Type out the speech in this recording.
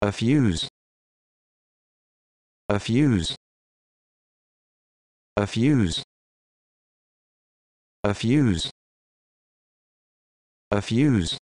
A fuse. A fuse. A fuse. A fuse. A fuse.